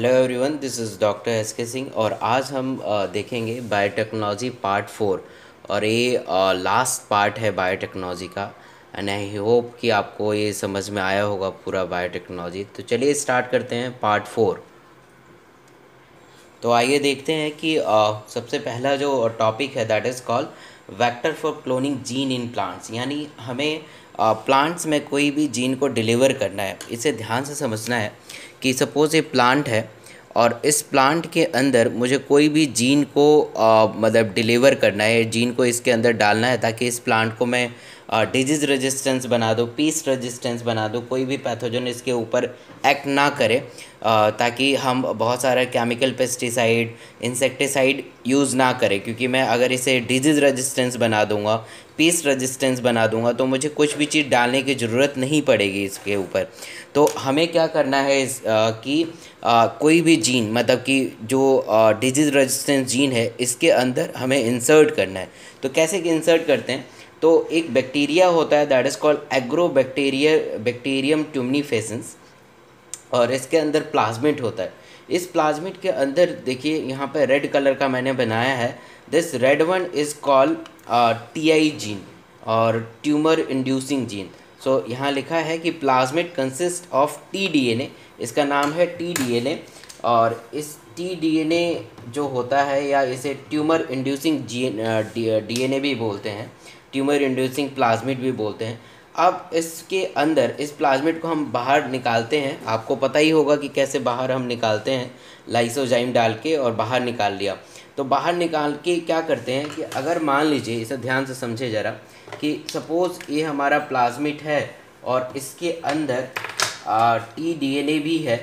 Hello everyone this is doctor S K Singh और आज हम देखेंगे बायोटेक्नोलॉजी पार्ट फोर और ये लास्ट पार्ट है बायोटेक्नोलॉजी का एंड आई होप कि आपको ये समझ में आया होगा पूरा बायोटेक्नोलॉजी तो चलिए स्टार्ट करते हैं पार्ट फोर तो आइए देखते हैं कि सबसे पहला जो टॉपिक है that is called vector for cloning gene in plants यानी हमें प्लांट्स में कोई भी जीन को डिलीवर करना है इसे ध्यान से समझना है कि सपोज़ ये प्लांट है और इस प्लांट के अंदर मुझे कोई भी जीन को आ, मतलब डिलीवर करना है जीन को इसके अंदर डालना है ताकि इस प्लांट को मैं डिज़ीज़ रेजिस्टेंस बना दो पीस रेजिस्टेंस बना दो कोई भी पैथोजन इसके ऊपर एक्ट ना करे ताकि हम बहुत सारा केमिकल पेस्टिसाइड इंसेक्टिसाइड यूज़ ना करें क्योंकि मैं अगर इसे डिज़ीज़ रेजिस्टेंस बना दूँगा पीस रेजिस्टेंस बना दूँगा तो मुझे कुछ भी चीज़ डालने की ज़रूरत नहीं पड़ेगी इसके ऊपर। तो हमें क्या करना है इस अ, कि अ, कोई भी जीन मतलब कि जो डिज़ीज़ रेजिस्टेंस जीन है इसके अंदर हमें इंसर्ट करना है। तो कैसे इंसर्ट करते हैं? तो एक बैक्टीरिया होता है that is called agro bacteria bacterium tumefaciens और इसके अंदर प्लाज्मिड होता है। इस प्लाज्मिड के अंदर देखिए, यहाँ पर रेड कलर का मैंने बनाया है। This red one is called T I gene और ट्यूमर इंड्यूसिंग जीन सो यहाँ लिखा है कि plasmid consist of T D N A इसका नाम है टी डी एन ए और इस टी डी एन ए जो होता है या इसे tumour inducing G D N A भी बोलते हैं। ट्यूमर इंड्यूसिंग प्लाज्मिट भी बोलते हैं। अब इसके अंदर, इस प्लाज्मिड को हम बाहर निकालते हैं। आपको पता ही होगा कि कैसे बाहर हम निकालते हैं, लाइसोजाइम डाल के और बाहर निकाल लिया। तो बाहर निकाल के क्या करते हैं कि अगर मान लीजिए, इसे ध्यान से समझे ज़रा, कि सपोज़ ये हमारा प्लाज्मिड है और इसके अंदर टी डी एन ए भी है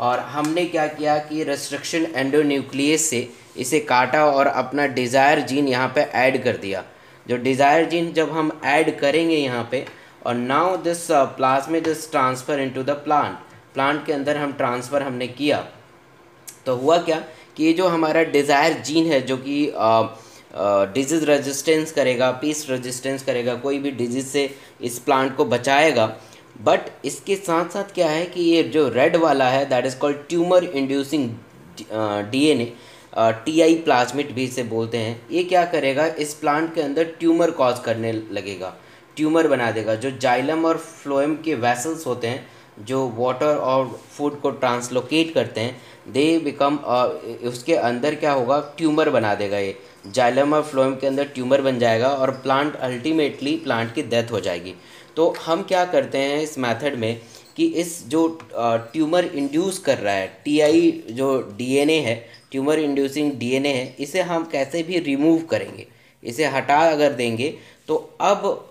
और हमने क्या किया कि रेस्ट्रिक्शन एंडोन्यूक्लियस से इसे काटा और अपना डिज़ायर जीन यहाँ पे ऐड कर दिया। जो डिज़ायर जीन जब हम ऐड करेंगे यहाँ पे, और now this plasmid is transfer into the plant plant के अंदर हम ट्रांसफ़र हमने किया तो हुआ क्या कि ये जो हमारा डिज़ायर जीन है, जो कि डिज़ीज़ रेजिस्टेंस करेगा पीस रेजिस्टेंस करेगा, कोई भी डिज़ीज़ से इस प्लांट को बचाएगा बट इसके साथ साथ क्या है कि ये जो रेड वाला है that is called tumour inducing DNA T I plasmid भी इसे बोलते हैं। ये क्या करेगा? इस प्लांट के अंदर ट्यूमर कॉज करने लगेगा। ट्यूमर बना देगा। जो जाइलम और फ्लोएम के वेसल्स होते हैं, जो वाटर और फ़ूड को ट्रांसलोकेट करते हैं दे बिकम उसके अंदर क्या होगा? ट्यूमर बना देगा ये। जाइलम और फ्लोएम के अंदर ट्यूमर बन जाएगा और प्लांट अल्टीमेटली प्लांट की डेथ हो जाएगी। तो हम क्या करते हैं इस मेथड में कि इस जो ट्यूमर इंड्यूस कर रहा है टीआई जो डीएनए है ट्यूमर इंड्यूसिंग डीएनए है, इसे हम कैसे भी रिमूव करेंगे, इसे हटा अगर देंगे तो अब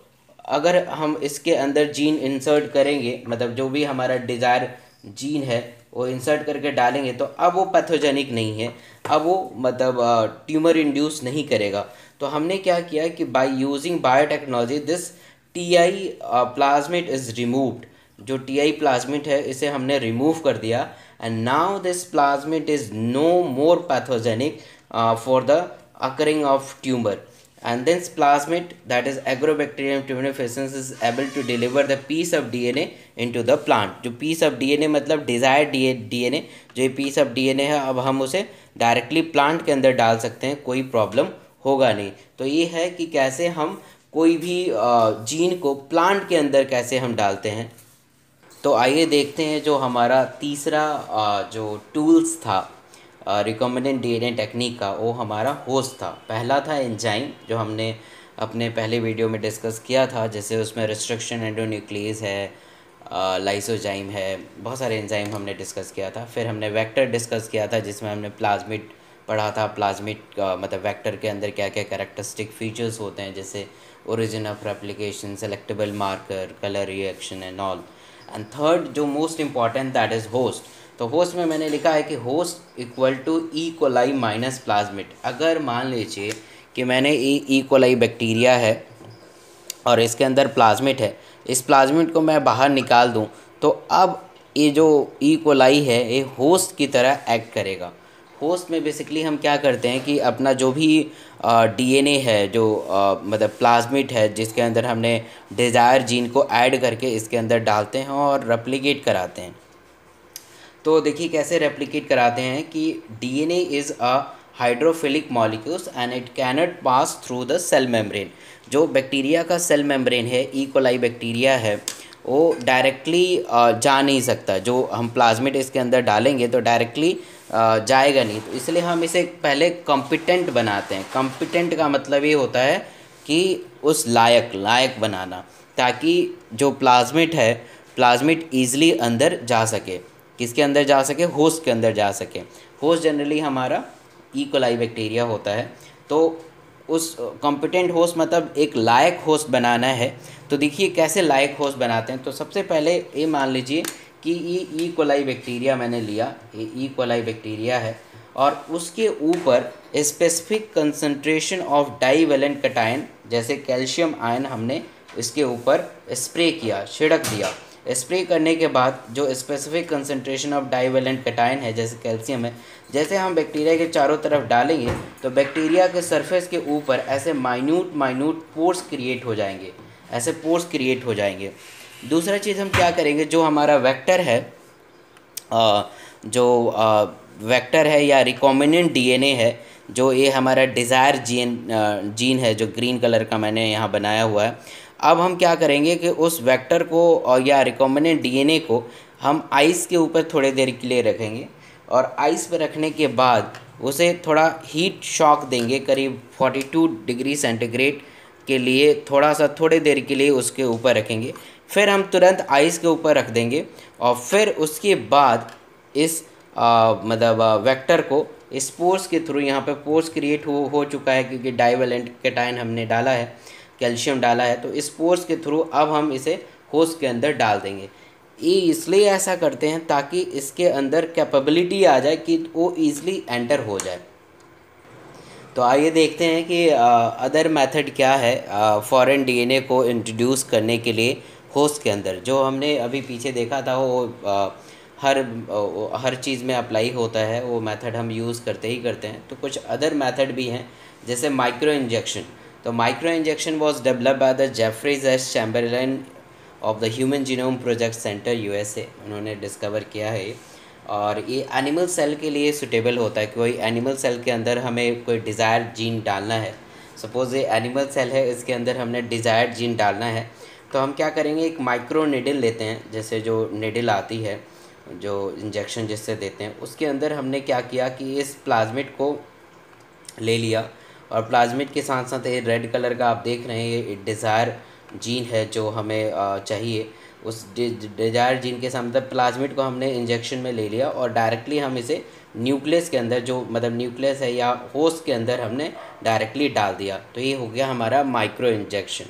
अगर हम इसके अंदर जीन इंसर्ट करेंगे मतलब जो भी हमारा डिज़ायर जीन है, वो इंसर्ट करके डालेंगे तो अब वो पैथोजेनिक नहीं है, अब वो मतलब ट्यूमर इंड्यूस नहीं करेगा। तो हमने क्या किया कि by using biotechnology this T I plasmid is removed जो टी आई प्लाज्मिड है, इसे हमने रिमूव कर दिया। And now this plasmid is no more pathogenic for the occurring of tumor and this plasmid that is agrobacterium tumefaciens is able to deliver the piece of dna into the plant जो piece of dna मतलब desired dna ये piece of dna है अब हम उसे directly plant के अंदर डाल सकते हैं कोई प्रॉब्लम होगा नहीं तो ये है कि कैसे हम कोई भी जीन को प्लांट के अंदर कैसे हम डालते हैं तो आइए देखते हैं जो हमारा तीसरा जो टूल्स था रिकॉम्बिनेंट डीएनए टेक्निक का, वो हमारा होस्ट था। पहला था एंजाइम जो हमने अपने पहले वीडियो में डिस्कस किया था, जैसे उसमें रिस्ट्रिक्शन एंडोन्यूक्लियस है लाइसोजाइम है, बहुत सारे एंजाइम हमने डिस्कस किया था। फिर हमने वेक्टर डिस्कस किया था, जिसमें हमने प्लाज्मिड पढ़ा था। प्लाज्मिड का मतलब वेक्टर के अंदर क्या क्या कैरेक्टरिस्टिक फीचर्स होते हैं, जैसे origin of replication selectable marker colour reaction and all and third जो most important that is host तो होस्ट में मैंने लिखा है कि host equal to E coli minus plasmid अगर मान लीजिए कि मैंने ई कोलाई बैक्टीरिया है और इसके अंदर प्लाज्मिट है, इस प्लाज्मिट को मैं बाहर निकाल दूँ तो अब ये जो ई कोलाई है, ये होस्ट की तरह एक्ट करेगा। होस्ट में बेसिकली हम क्या करते हैं कि अपना जो भी डीएनए है जो आ, मतलब प्लाज्मिड है जिसके अंदर हमने डिज़ायर जीन को ऐड करके इसके अंदर डालते हैं और रेप्लिकेट कराते हैं। तो देखिए कैसे रेप्लिकेट कराते हैं कि DNA is a hydrophilic molecules and it cannot pass through the cell membrane जो बैक्टीरिया का सेल मेम्ब्रेन है इकोलाई e. बैक्टीरिया है वो डायरेक्टली जा नहीं सकता। जो हम प्लाज्मिड इसके अंदर डालेंगे तो डायरेक्टली जाएगा नहीं। तो इसलिए हम इसे पहले कॉम्पिटेंट बनाते हैं। कॉम्पिटेंट का मतलब ये होता है कि उस लायक लायक बनाना, ताकि जो प्लाज्मिट है प्लाज्मिट ईजिली अंदर जा सके। किसके अंदर जा सके? होस्ट के अंदर जा सके। होस्ट जनरली हमारा ईकोलाई बैक्टीरिया होता है। तो उस कॉम्पिटेंट होस्ट मतलब एक लायक होस्ट बनाना है। तो देखिए कैसे लायक होस्ट बनाते हैं। तो सबसे पहले ये मान लीजिए कि ये ई कोलाई बैक्टीरिया मैंने लिया, ये ई कोलाई बैक्टीरिया है, और उसके ऊपर specific concentration of divalent cation जैसे कैल्शियम आयन हमने इसके ऊपर स्प्रे किया, छिड़क दिया। स्प्रे करने के बाद जो specific concentration of divalent cation है, जैसे कैल्शियम है, जैसे हम बैक्टीरिया के चारों तरफ़ डालेंगे तो बैक्टीरिया के सरफेस के ऊपर ऐसे माइन्यूट माइन्यूट पोर्स क्रिएट हो जाएँगे, ऐसे पोर्स क्रिएट हो जाएँगे। दूसरा चीज़ हम क्या करेंगे जो हमारा वेक्टर है आ, जो आ, वेक्टर है या रिकॉमिनेंट डीएनए है जो ये हमारा डिज़ायर जीन जीन है जो ग्रीन कलर का मैंने यहाँ बनाया हुआ है। अब हम क्या करेंगे कि उस वेक्टर को और या रिकॉम्बिनेंट डीएनए को हम आइस के ऊपर थोड़े देर के लिए रखेंगे और आइस पर रखने के बाद उसे थोड़ा हीट शॉक देंगे करीब 42 डिग्री सेंटीग्रेड के लिए थोड़ा सा थोड़े देर के लिए उसके ऊपर रखेंगे। फिर हम तुरंत आइस के ऊपर रख देंगे और फिर उसके बाद इस मतलब वेक्टर को स्पोर्स के थ्रू यहाँ पे पोर्स क्रिएट हो हो चुका है क्योंकि डाइवेलेंट केटाइन हमने डाला है कैल्शियम डाला है तो इस पोर्स के थ्रू अब हम इसे होस्ट के अंदर डाल देंगे। ये इसलिए ऐसा करते हैं ताकि इसके अंदर कैपेबिलिटी आ जाए कि वो ईज़िली एंटर हो जाए। तो आइए देखते हैं कि अदर मेथड क्या है फॉरेन डीएनए को इंट्रोड्यूस करने के लिए होस्ट के अंदर जो हमने अभी पीछे देखा था वो आ, हर हर चीज़ में अप्लाई होता है वो मेथड हम यूज़ करते ही करते हैं। तो कुछ अदर मेथड भी हैं जैसे माइक्रो इंजेक्शन। तो micro injection was develop by the Jeffreys S Chamberlain of the human genome project centre USA. उन्होंने डिस्कवर किया है। और ये एनिमल सेल के लिए सुटेबल होता है कोई एनिमल सेल के अंदर हमें कोई डिज़ायर जीन डालना है। सपोज़ ये एनिमल सेल है इसके अंदर हमने डिज़ायर्ड जीन डालना है। तो हम क्या करेंगे, एक माइक्रो निडल लेते हैं, जैसे जो निडल आती है, जो इंजेक्शन जिससे देते हैं, उसके अंदर हमने क्या किया कि इस प्लाज्मिट को ले लिया और प्लाज्मिट के साथ साथ ये रेड कलर का आप देख रहे हैं, ये डिज़ायर जीन है जो हमें चाहिए। उस डिज़ायर जीन के साथ मतलब प्लाज्मिट को हमने इंजेक्शन में ले लिया और डायरेक्टली हम इसे न्यूक्लियस के अंदर, जो मतलब न्यूक्लियस है या होस्ट के अंदर हमने डायरेक्टली डाल दिया। तो ये हो गया हमारा माइक्रो इंजेक्शन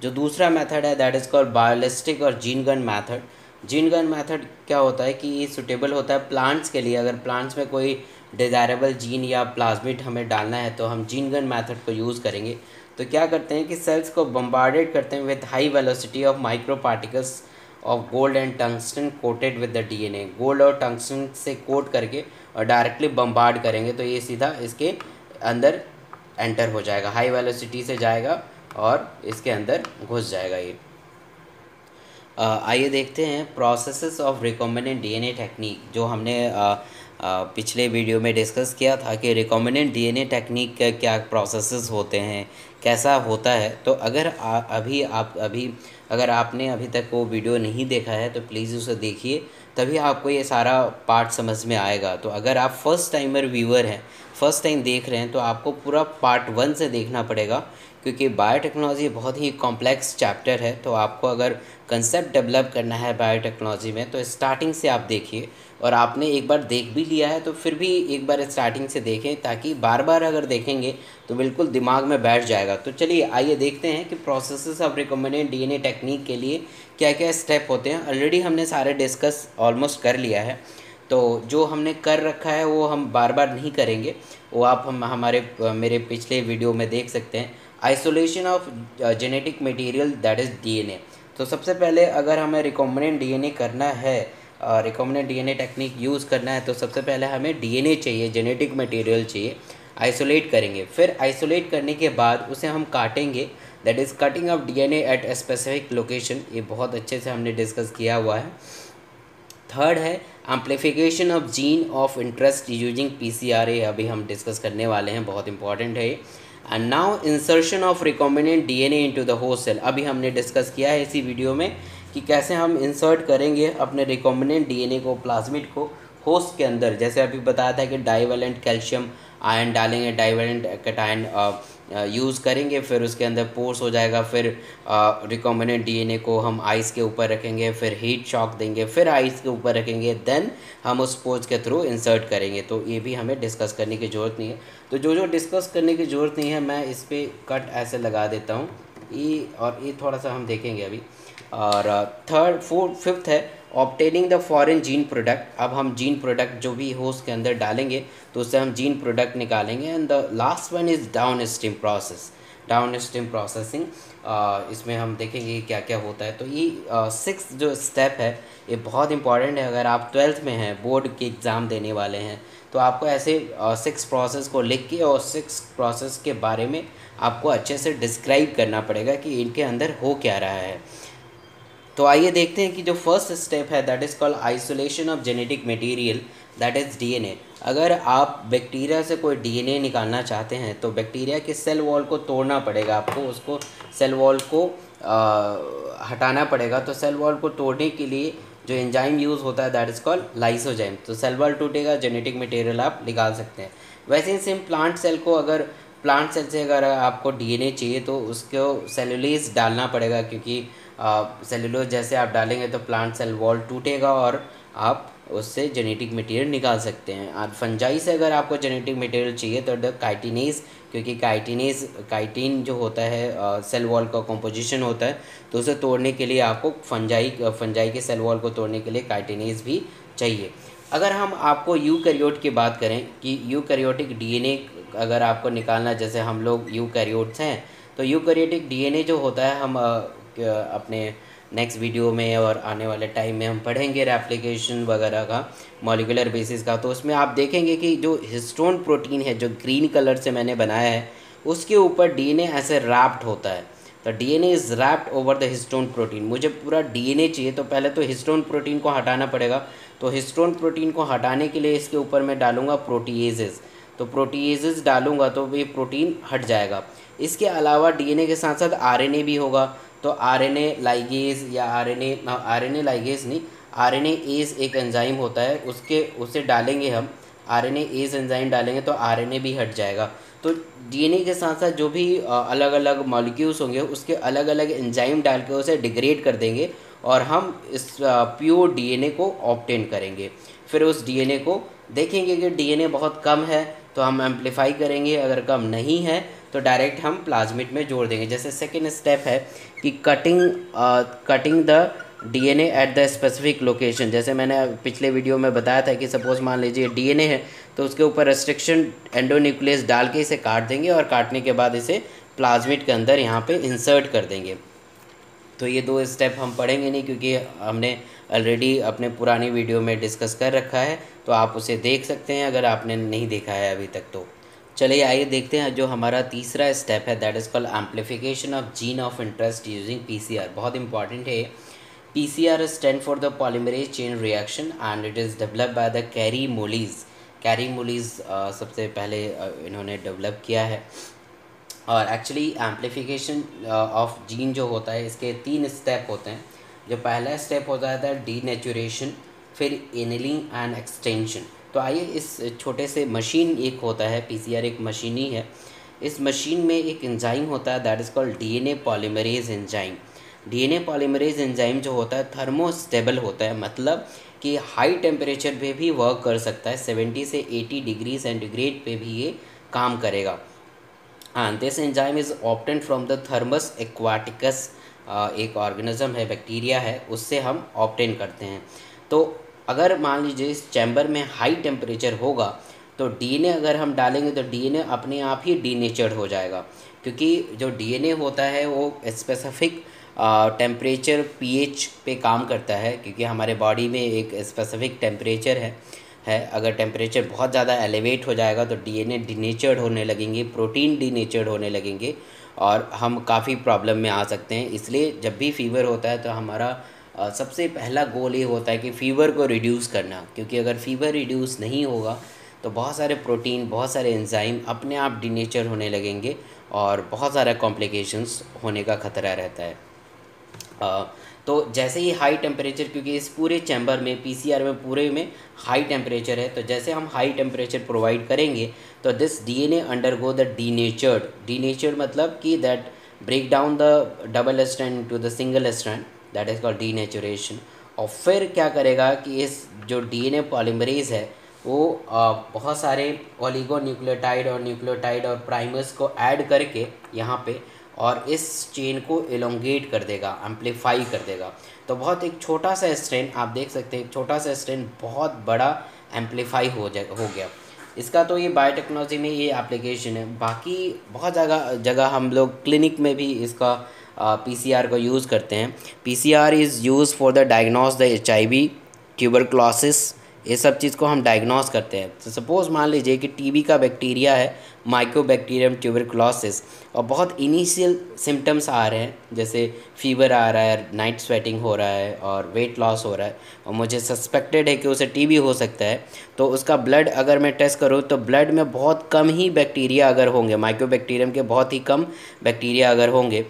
जो दूसरा मेथड है दैट इज़ कॉल्ड बायोलिस्टिक और gene gun method gene gun method क्या होता है कि ये सुटेबल होता है प्लांट्स के लिए. अगर प्लांट्स में कोई डिज़ायरेबल जीन या प्लाज्मिट हमें डालना है तो हम जीन गन मैथड को यूज़ करेंगे. तो क्या करते हैं कि सेल्स को बम्बार्डेड करते हैं with high velocity of micro particles of gold and tungsten coated with the DNA gold और टंगस्टन से कोट करके और डायरेक्टली बम्बार्ड करेंगे तो ये सीधा इसके अंदर एंटर हो जाएगा. हाई वेलोसिटी से जाएगा. और इसके अंदर घुस जाएगा ये। आइए देखते हैं processes of recombinant DNA technique जो हमने आ, आ, पिछले वीडियो में डिस्कस किया था कि रिकॉम्बिनेंट डीएनए टेक्निक क्या प्रोसेसेस होते हैं कैसा होता है तो अगर आ, अभी आप अभी अगर आपने अभी तक वो वीडियो नहीं देखा है तो प्लीज़ उसे देखिए तभी आपको ये सारा पार्ट समझ में आएगा। तो अगर आप फ़र्स्ट टाइमर व्यूअर हैं फ़र्स्ट टाइम देख रहे हैं तो आपको पूरा पार्ट वन से देखना पड़ेगा क्योंकि बायोटेक्नोलॉजी बहुत ही कॉम्प्लेक्स चैप्टर है। तो आपको अगर कंसेप्ट डेवलप करना है बायोटेक्नोलॉजी में तो स्टार्टिंग से आप देखिए। और आपने एक बार देख भी लिया है तो फिर भी एक बार स्टार्टिंग से देखें, ताकि बार बार अगर देखेंगे तो बिल्कुल दिमाग में बैठ जाएगा। तो चलिए, आइए देखते हैं कि process of recommended DNA technique के लिए क्या क्या स्टेप होते हैं। ऑलरेडी हमने सारे डिस्कस ऑलमोस्ट कर लिया है। तो जो हमने कर रखा है, वो हम बार बार नहीं करेंगे। वो आप हम, हमारे, मेरे पिछले वीडियो में देख सकते हैं। Isolation of genetic material that is DNA तो सबसे पहले अगर हमें रिकॉम्बिनेंट डीएनए करना है रिकॉम्बिनेंट डीएनए टेक्निक यूज़ करना है तो सबसे पहले हमें डीएनए चाहिए जेनेटिक मटेरियल चाहिए आइसोलेट करेंगे। फिर आइसोलेट करने के बाद उसे हम काटेंगे। That is cutting of DNA at a specific location ये बहुत अच्छे से हमने डिस्कस किया हुआ है। थर्ड है amplification of gene of interest using P C R ए अभी हम डिस्कस करने वाले हैं, बहुत इंपॉर्टेंट है and now insertion of recombinant D N A into the host cell अभी हमने डिस्कस किया है इसी वीडियो में। कि कैसे हम इंसर्ट करेंगे अपने रिकॉम्बिनेंट डीएनए को प्लाज्मिड को होस्ट के अंदर। जैसे अभी बताया था कि डाइवेलेंट कैल्शियम आयन डालेंगे डाइवेलेंट कैटायन यूज़ करेंगे, फिर उसके अंदर पोर्स हो जाएगा, फिर रिकॉम्बिनेंट डीएनए को हम आइस के ऊपर रखेंगे, फिर हीट शॉक देंगे, फिर आइस के ऊपर रखेंगे देन हम उस पोर्स के थ्रू इंसर्ट करेंगे। तो ये भी हमें डिस्कस करने की ज़रूरत नहीं है। तो जो जो डिस्कस करने की ज़रूरत नहीं है, मैं इस पर कट ऐसे लगा देता हूँ। ये और ये थोड़ा सा हम देखेंगे अभी। और थर्ड फोर्थ फिफ्थ है obtaining the foreign gene product अब हम जीन प्रोडक्ट जो भी होस्ट के अंदर डालेंगे तो उससे हम जीन प्रोडक्ट निकालेंगे. And the last one is downstream process downstream processing इसमें हम देखेंगे क्या क्या होता है. तो ये सिक्स जो स्टेप है, ये बहुत इंपॉर्टेंट है. अगर आप ट्वेल्थ में हैं बोर्ड के एग्ज़ाम देने वाले हैं तो आपको ऐसे सिक्स प्रोसेस को लिख के और सिक्स प्रोसेस के बारे में आपको अच्छे से डिस्क्राइब करना पड़ेगा कि इनके अंदर हो क्या रहा है. तो आइए देखते हैं कि जो फ़र्स्ट स्टेप है that is called isolation of genetic material that is DNA अगर आप बैक्टीरिया से कोई डीएनए निकालना चाहते हैं तो बैक्टीरिया के सेल वॉल को तोड़ना पड़ेगा आपको उसको सेल वॉल को आ, हटाना पड़ेगा। तो सेल वॉल को तोड़ने के लिए जो एंजाइम यूज़ होता है दैट इज़ कॉल्ड लाइसोजाइम तो सेल वॉल टूटेगा जेनेटिक मटेरियल आप निकाल सकते हैं। वैसे ही सेम प्लांट सेल को अगर प्लांट सेल से अगर आपको डीएनए चाहिए तो उसको सेलुलेज डालना पड़ेगा क्योंकि सेलुलोज जैसे आप डालेंगे तो प्लांट सेल वॉल टूटेगा और आप उससे जेनेटिक मटेरियल निकाल सकते हैं। और फंजाई से अगर आपको जेनेटिक मटेरियल चाहिए तो द क्योंकि काइटिनेज काइटिन जो होता है सेल वॉल का कॉम्पोजिशन होता है तो उसे तोड़ने के लिए आपको फंजाई फंजाई के सेल वॉल को तोड़ने के लिए काइटिनेज भी चाहिए। अगर हम आपको यू की बात करें कि यू कैरियोटिक अगर आपको निकालना जैसे हम लोग यू हैं तो यू कैरियोटिक डी जो होता है, हम अपने नेक्स्ट वीडियो में और आने वाले टाइम में हम पढ़ेंगे रेप्लिकेशन वगैरह का मॉलिकुलर बेसिस का। तो उसमें आप देखेंगे कि जो हिस्टोन प्रोटीन है, जो ग्रीन कलर से मैंने बनाया है, उसके ऊपर डीएनए ऐसे रैप्ड होता है। तो DNA is wrapped over the histone protein मुझे पूरा डीएनए चाहिए तो पहले तो हिस्टोन प्रोटीन को हटाना पड़ेगा। तो हिस्टोन प्रोटीन को हटाने के लिए इसके ऊपर मैं डालूँगा प्रोटीएजेस तो प्रोटीएजेस डालूँगा तो ये प्रोटीन हट जाएगा। इसके अलावा डीएनए के साथ साथ आरएनए भी होगा। तो आर एन ए लाइगेज या R N A R N A ligase नहीं आर एन एज एक एंजाइम होता है, उसके, उसे डालेंगे हम आर एन एज एंजाइम डालेंगे तो आर एन ए भी हट जाएगा। तो डीएनए के साथ साथ जो भी अलग अलग मॉलिक्यूल्स होंगे, उसके अलग अलग एंजाइम डाल के उसे डिग्रेड कर देंगे और हम इस प्योर डीएनए को ऑप्टेन करेंगे। फिर उस डीएनए को देखेंगे कि डीएनए बहुत कम है तो हम एम्पलीफाई करेंगे, अगर कम नहीं है तो डायरेक्ट हम प्लाज्मिट में जोड़ देंगे। जैसे सेकेंड स्टेप है कि cutting cutting the DNA at the specific location जैसे मैंने पिछले वीडियो में बताया था कि सपोज़ मान लीजिए डीएनए है तो उसके ऊपर रेस्ट्रिक्शन एंडोन्यूक्लियस डाल के इसे काट देंगे और काटने के बाद इसे प्लाज्मिट के अंदर यहाँ पे इंसर्ट कर देंगे। तो ये दो स्टेप हम पढ़ेंगे नहीं क्योंकि हमने ऑलरेडी अपने पुरानी वीडियो में डिस्कस कर रखा है तो आप उसे देख सकते हैं अगर आपने नहीं देखा है अभी तक तो। चलिए आइए देखते हैं जो हमारा तीसरा स्टेप है that is called amplification of gene of interest using PCR बहुत इंपॉर्टेंट है PCR stand for the polymerase chain reaction and it is develop by the Kary Mullis Kary Mullis सबसे पहले uh, इन्होंने डेवलप किया है। और actually amplification of gene जो होता है इसके तीन स्टेप होते हैं। जो पहला स्टेप होता है डी नेचुरेशन फिर इनलिंग एंड एक्सटेंशन तो आइए इस छोटे से मशीन एक होता है पीसीआर एक मशीन ही है। इस मशीन में एक एंजाइम होता है that is called DNA polymerase enzyme DNA polymerase enzyme जो होता है थर्मोस्टेबल होता है मतलब कि हाई टेम्परेचर पे भी वर्क कर सकता है सेवेंटी से एटी डिग्री सेंटीग्रेड पे भी ये काम करेगा। And this enzyme is obtained from the Thermus aquaticus एक ऑर्गेनिज्म है बैक्टीरिया है, उससे हम ऑप्टेन करते हैं। तो अगर मान लीजिए इस चैम्बर में हाई टेम्परेचर होगा तो डीएनए अगर हम डालेंगे तो डीएनए अपने आप ही डीनेचर्ड हो जाएगा। क्योंकि जो डीएनए होता है, वो स्पेसिफिक टेम्परेचर पीएच पे काम करता है, क्योंकि हमारे बॉडी में एक स्पेसिफिक टेम्परेचर है है। अगर टेम्परेचर बहुत ज़्यादा एलिवेट हो जाएगा तो डीएनए डीनेचर्ड होने लगेंगे प्रोटीन डीनेचर्ड होने लगेंगे, और हम काफ़ी प्रॉब्लम में आ सकते हैं। इसलिए जब भी फीवर होता है तो हमारा सबसे पहला गोल ये होता है कि फ़ीवर को रिड्यूस करना। क्योंकि अगर फ़ीवर रिड्यूस नहीं होगा तो बहुत सारे प्रोटीन बहुत सारे एंजाइम अपने आप डीनेचर होने लगेंगे और बहुत सारा कॉम्प्लिकेशंस होने का ख़तरा रहता है। आ, तो जैसे ही हाई टेम्परेचर क्योंकि इस पूरे चैम्बर में पीसीआर में पूरे में हाई टेम्परेचर है तो जैसे हम हाई टेम्परेचर प्रोवाइड करेंगे तो this DNA undergo the denatured denatured मतलब कि that break down the double strand to the single strand that is called denaturation और फिर क्या करेगा कि इस जो डीएनए पॉलीमरेज है, वो बहुत सारे ओलिगो न्यूक्लियोटाइड और न्यूक्लियोटाइड और प्राइमर्स को ऐड करके यहाँ पे और इस चेन को एलोंगेट कर देगा एम्पलीफाई कर देगा। तो बहुत एक छोटा सा स्ट्रेन आप देख सकते हैं छोटा सा स्ट्रेन बहुत बड़ा एम्पलीफाई हो जाए, हो गया। इसका तो ये बायोटेक्नोलॉजी में ये एप्लीकेशन है। बाकी बहुत जगह जगह हम लोग क्लिनिक में भी इसका पीसीआर को यूज़ करते हैं। PCR is use for the diagnose the H I V tuberculosis ये सब चीज़ को हम डायग्नोस करते हैं। तो सपोज़ मान लीजिए कि टीबी का बैक्टीरिया है माइक्रोबैक्टीरियम ट्यूबरक्लोसिस और बहुत इनिशियल सिम्टम्स आ रहे हैं। जैसे फीवर आ रहा है नाइट स्वेटिंग हो रहा है, और वेट लॉस हो रहा है, और मुझे सस्पेक्टेड है कि उसे टीबी हो सकता है तो उसका ब्लड अगर मैं टेस्ट करूँ तो ब्लड में बहुत कम ही बैक्टीरिया अगर होंगे माइक्रोबैक्टीरियम के बहुत ही कम बैक्टीरिया अगर होंगे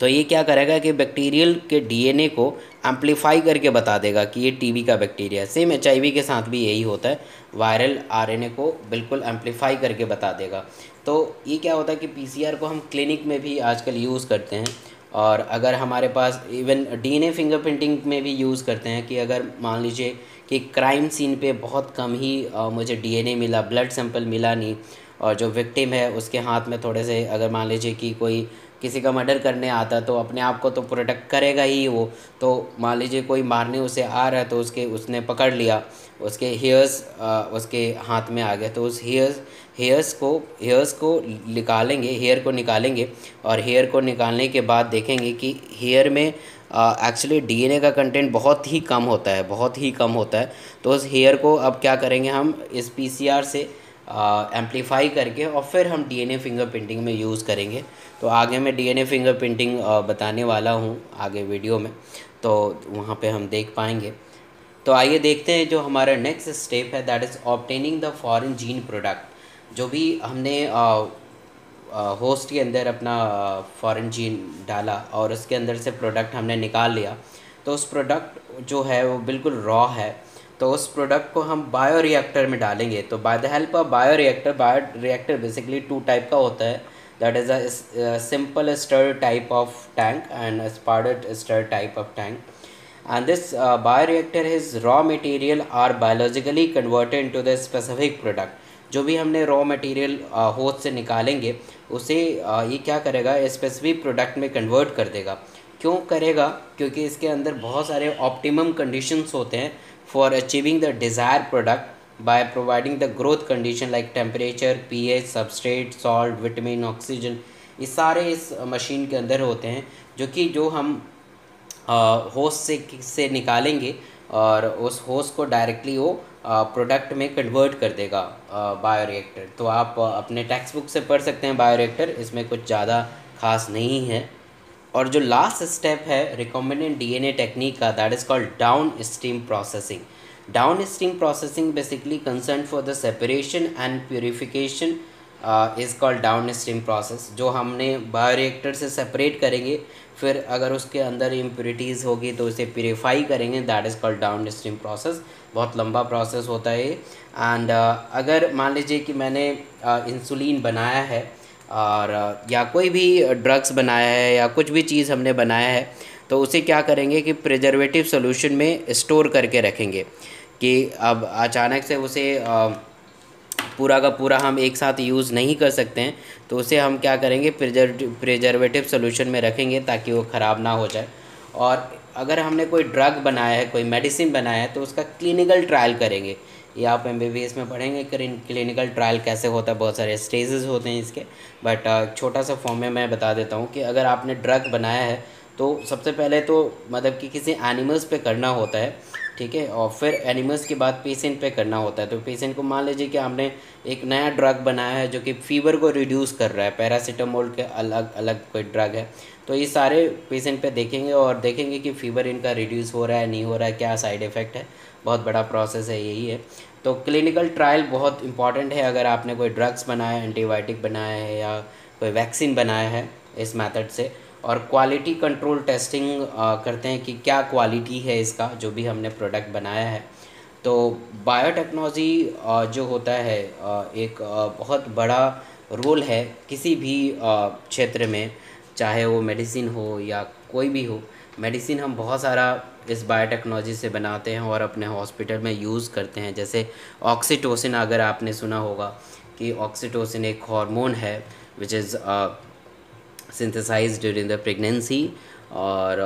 तो ये क्या करेगा कि बैक्टीरियल के डीएनए को एम्पलीफाई करके बता देगा कि ये टीबी का बैक्टीरिया सेम एचआईवी के साथ भी यही होता है। वायरल आरएनए को बिल्कुल एम्पलीफाई करके बता देगा। तो ये क्या होता है कि पीसीआर को हम क्लिनिक में भी आजकल यूज़ करते हैं और अगर हमारे पास इवन डीएनए फिंगरप्रिंटिंग में भी यूज़ करते हैं कि अगर मान लीजिए कि क्राइम सीन पे बहुत कम ही मुझे डीएनए मिला ब्लड सैंपल मिला नहीं और जो विक्टिम है उसके हाथ में थोड़े से अगर मान लीजिए कि कोई किसी का मर्डर करने आता तो अपने आप को तो प्रोटेक्ट करेगा ही वो। तो मान लीजिए कोई मारने उसे आ रहा है तो उसके, उसने पकड़ लिया, उसके हेयर्स उसके हाथ में आ गया तो उस हेयर्स हेयर्स को हेयर्स को निकालेंगे हेयर को निकालेंगे और हेयर को निकालने के बाद देखेंगे कि हेयर में एक्चुअली डीएनए का कंटेंट बहुत ही कम होता है, बहुत ही कम होता है। तो उस हेयर को अब क्या करेंगे हम, इस पीसीआर से एम्पलीफाई करके और फिर हम डीएनए फिंगरप्रिंटिंग में यूज़ करेंगे। तो आगे मैं डीएनए फिंगरप्रिंटिंग बताने वाला हूँ आगे वीडियो में। तो वहाँ पे हम देख पाएँगे। तो आइए देखते हैं जो हमारा नेक्स्ट स्टेप है that is obtaining the foreign gene product जो भी हमने होस्ट के अंदर अपना फॉरेन जीन डाला और उसके अंदर से प्रोडक्ट हमने निकाल लिया तो उस प्रोडक्ट जो है वो बिल्कुल रॉ है। तो उस प्रोडक्ट को हम बायो रिएक्टर में डालेंगे। तो by the help of bioreactor bioreactor basically two type का होता है। That is a simple stir type of tank and sparged stir type of tank and this uh, bioreactor his raw material are biologically converted into the specific product. जो भी हमने raw material host से निकालेंगे उसे uh, ये क्या करेगा? Specific product में कन्वर्ट कर देगा। क्यों करेगा? क्योंकि इसके अंदर बहुत सारे ऑप्टिमम कंडीशंस होते हैं। For achieving the desired product by providing the growth condition like temperature, pH, substrate, salt, vitamin, oxygen. ये सारे इस मशीन के अंदर होते हैं, जो कि जो हम होस्ट से से निकालेंगे और उस होस्ट को डायरेक्टली वो प्रोडक्ट में कन्वर्ट कर देगा बायोरिएक्टर तो आप अपने टेक्स्ट बुक से पढ़ सकते हैं बायोरिएक्टर इसमें कुछ ज़्यादा खास नहीं है। और जो लास्ट स्टेप है रिकॉम्बिनेंट डीएनए टेक्निक का that is called downstream processing downstream processing basically concern for the separation and purification is called downstream process जो हमने बायोरिएक्टर से सेपरेट करेंगे फिर अगर उसके अंदर इम्प्योरिटीज़ होगी तो उसे प्योरीफाई करेंगे that is called downstream process बहुत लंबा प्रोसेस होता है एंड uh, अगर मान लीजिए कि मैंने इंसुलिन uh, बनाया है और या कोई भी ड्रग्स बनाया है या कुछ भी चीज़ हमने बनाया है तो उसे क्या करेंगे कि प्रिजर्वेटिव सोल्यूशन में स्टोर करके रखेंगे कि अब अचानक से उसे पूरा का पूरा हम एक साथ यूज़ नहीं कर सकते हैं तो उसे हम क्या करेंगे प्रिजर्वेटिव सोल्यूशन में रखेंगे ताकि वो ख़राब ना हो जाए। और अगर हमने कोई ड्रग बनाया है, कोई मेडिसिन बनाया है तो उसका क्लिनिकल ट्रायल करेंगे ये आप एमबीबीएस में पढ़ेंगे क्लिनिकल ट्रायल कैसे होता है, बहुत सारे स्टेजेस होते हैं इसके। बट छोटा सा फॉर्म में मैं बता देता हूँ कि अगर आपने ड्रग बनाया है तो सबसे पहले तो मतलब कि किसी एनिमल्स पे करना होता है, ठीक है? और फिर एनिमल्स के बाद पेशेंट पे करना होता है। तो पेशेंट को मान लीजिए कि हमने एक नया ड्रग बनाया है, जो कि फीवर को रिड्यूस कर रहा है। पैरासीटामोल के अलग अलग कोई ड्रग है। तो ये सारे पेशेंट पे देखेंगे और देखेंगे कि फ़ीवर इनका रिड्यूस हो रहा है, नहीं हो रहा है, क्या साइड इफ़ेक्ट है। बहुत बड़ा प्रोसेस है, यही है। तो क्लिनिकल ट्रायल बहुत इंपॉर्टेंट है, अगर आपने कोई ड्रग्स बनाया है एंटीबायोटिक बनाया है या कोई वैक्सीन बनाया है इस मेथड से। और क्वालिटी कंट्रोल टेस्टिंग करते हैं कि क्या क्वालिटी है इसका, जो भी हमने प्रोडक्ट बनाया है। तो बायोटेक्नोलॉजी जो होता है एक बहुत बड़ा रोल है किसी भी क्षेत्र में, चाहे वो मेडिसिन हो या कोई भी हो। मेडिसिन हम बहुत सारा इस बायोटेक्नोलॉजी से बनाते हैं और अपने हॉस्पिटल में यूज़ करते हैं। जैसे ऑक्सीटोसिन अगर आपने सुना होगा कि ऑक्सीटोसिन एक हार्मोन है which is synthesise during the pregnancy और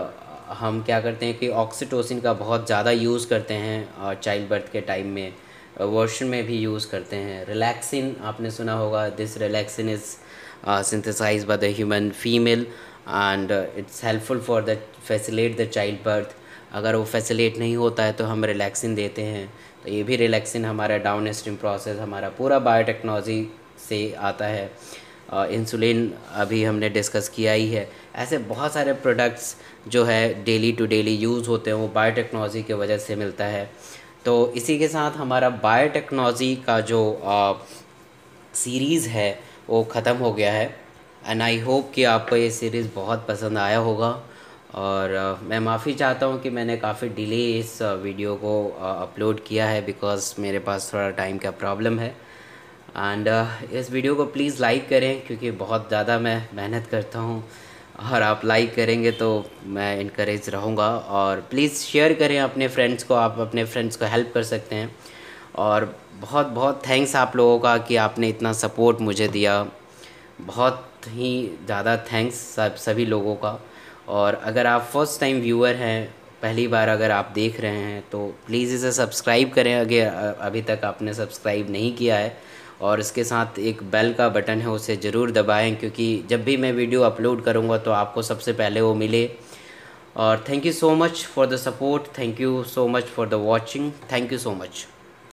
हम क्या करते हैं कि ऑक्सीटोसिन का बहुत ज़्यादा यूज़ करते हैं चाइल्ड बर्थ के टाइम में। वर्शन में भी यूज़ करते हैं। रिलैक्सिन आपने सुना होगा this relaxin is synthesise by the human female and it's helpful for the facilitate the child birth अगर वो फैसिलेट नहीं होता है तो हम रिलैक्सिन देते हैं। तो ये भी रिलैक्सिन हमारा डाउन स्ट्रीम प्रोसेस हमारा पूरा बायोटेक्नोलॉजी से आता है। इंसुलिन अभी हमने डिस्कस किया ही है। ऐसे बहुत सारे प्रोडक्ट्स जो है डेली टू डेली यूज़ होते हैं, वो बायोटेक्नोलॉजी की वजह से मिलता है। तो इसी के साथ हमारा बायोटेक्नोलॉजी का जो सीरीज़ है, वो ख़त्म हो गया है। एंड आई होप कि आपको ये सीरीज़ बहुत पसंद आया होगा। और मैं माफ़ी चाहता हूँ कि मैंने काफ़ी डिले इस वीडियो को अपलोड किया है बिकॉज़ मेरे पास थोड़ा टाइम का प्रॉब्लम है। एंड इस वीडियो को प्लीज़ लाइक करें क्योंकि बहुत ज़्यादा मैं मेहनत करता हूँ। और आप लाइक करेंगे तो मैं इनक्रेज रहूँगा और प्लीज़ शेयर करें अपने फ्रेंड्स को, आप अपने फ्रेंड्स को हेल्प कर सकते हैं। और बहुत बहुत थैंक्स आप लोगों का कि आपने इतना सपोर्ट मुझे दिया। बहुत ही ज़्यादा थैंक्स सभी लोगों का। और अगर आप फ़र्स्ट टाइम व्यूअर हैं, पहली बार अगर आप देख रहे हैं तो प्लीज़ इसे सब्सक्राइब करें। अगर अभी तक आपने सब्सक्राइब नहीं किया है और इसके साथ एक बेल का बटन है, उसे ज़रूर दबाएँ, क्योंकि जब भी मैं वीडियो अपलोड करूँगा तो आपको सबसे पहले वो मिले। और thank you so much for the support thank you so much for the watching thank you so much